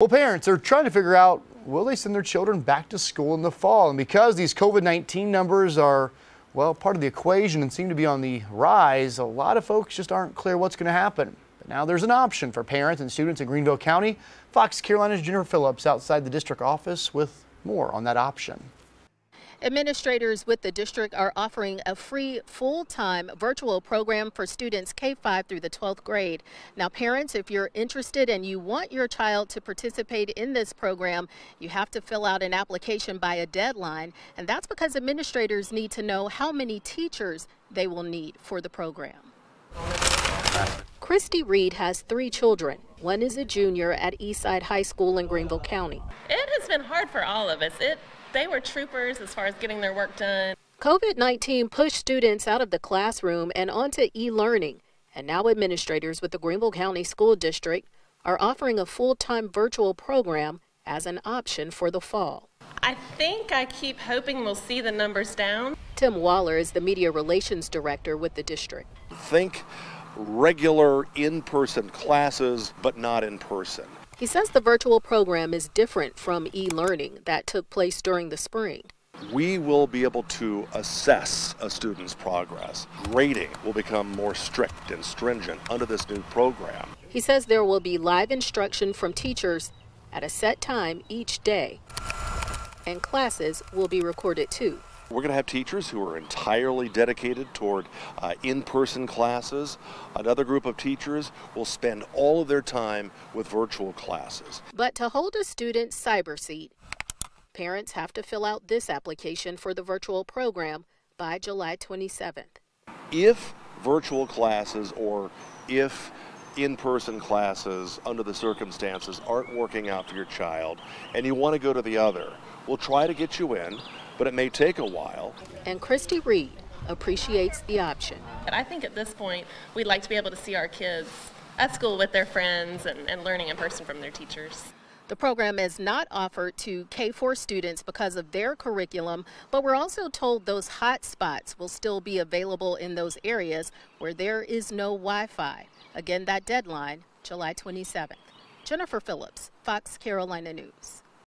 Well, parents are trying to figure out will they send their children back to school in the fall? And because these COVID 19 numbers are, well, part of the equation and seem to be on the rise, a lot of folks just aren't clear what's going to happen. But now there's an option for parents and students in Greenville County. Fox Carolina's Jennifer Phillips outside the district office with more on that option. Administrators with the district are offering a free full-time virtual program for students K-5 through the 12th grade. Now parents, if you're interested and you want your child to participate in this program, you have to fill out an application by a deadline. And that's because administrators need to know how many teachers they will need for the program. Christy Reed has three children. One is a junior at Eastside High School in Greenville County. It has been hard for all of us. It they were troopers as far as getting their work done. COVID 19 pushed students out of the classroom and onto e learning. And now administrators with the Greenville County School District are offering a full time virtual program as an option for the fall. I think I keep hoping we'll see the numbers down. Tim Waller is the media relations director with the district. Think regular in person classes, but not in person. He says the virtual program is different from e learning that took place during the spring. We will be able to assess a student's progress. Grading will become more strict and stringent under this new program. He says there will be live instruction from teachers at a set time each day, and classes will be recorded too. We're going to have teachers who are entirely dedicated toward uh, in-person classes. Another group of teachers will spend all of their time with virtual classes. But to hold a student's cyber seat, parents have to fill out this application for the virtual program by July 27th. If virtual classes or if in-person classes under the circumstances aren't working out for your child and you want to go to the other, we'll try to get you in but it may take a while. And Christy Reed appreciates the option. And I think at this point, we'd like to be able to see our kids at school with their friends and, and learning in person from their teachers. The program is not offered to K4 students because of their curriculum, but we're also told those hot spots will still be available in those areas where there is no Wi-Fi. Again, that deadline, July 27th. Jennifer Phillips, Fox Carolina News.